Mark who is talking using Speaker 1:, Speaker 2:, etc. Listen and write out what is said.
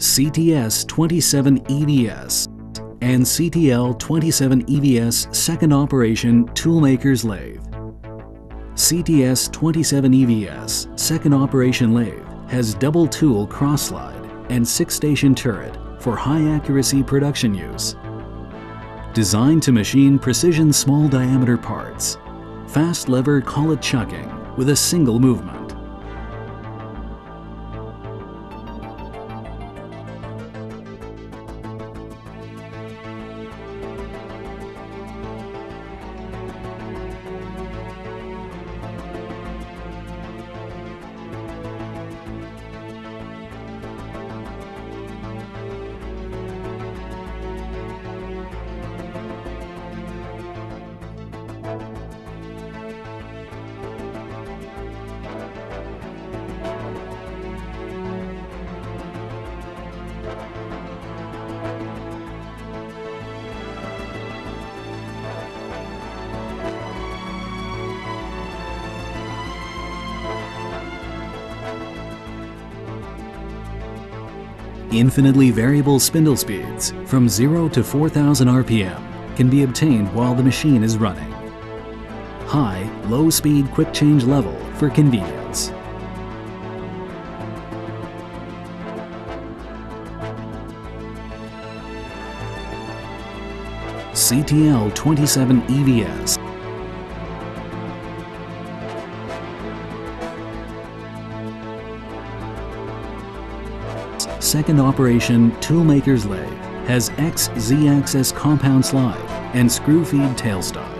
Speaker 1: CTS 27 EVS and CTL 27 EVS second operation toolmaker's lathe. CTS 27 EVS second operation lathe has double tool cross slide and six station turret for high accuracy production use. Designed to machine precision small diameter parts, fast lever collet chucking with a single movement. Infinitely variable spindle speeds from 0 to 4000 RPM can be obtained while the machine is running. High, low speed quick change level for convenience. CTL 27 EVS second operation toolmaker's lathe has X Z-axis compound slide and screw feed tailstock.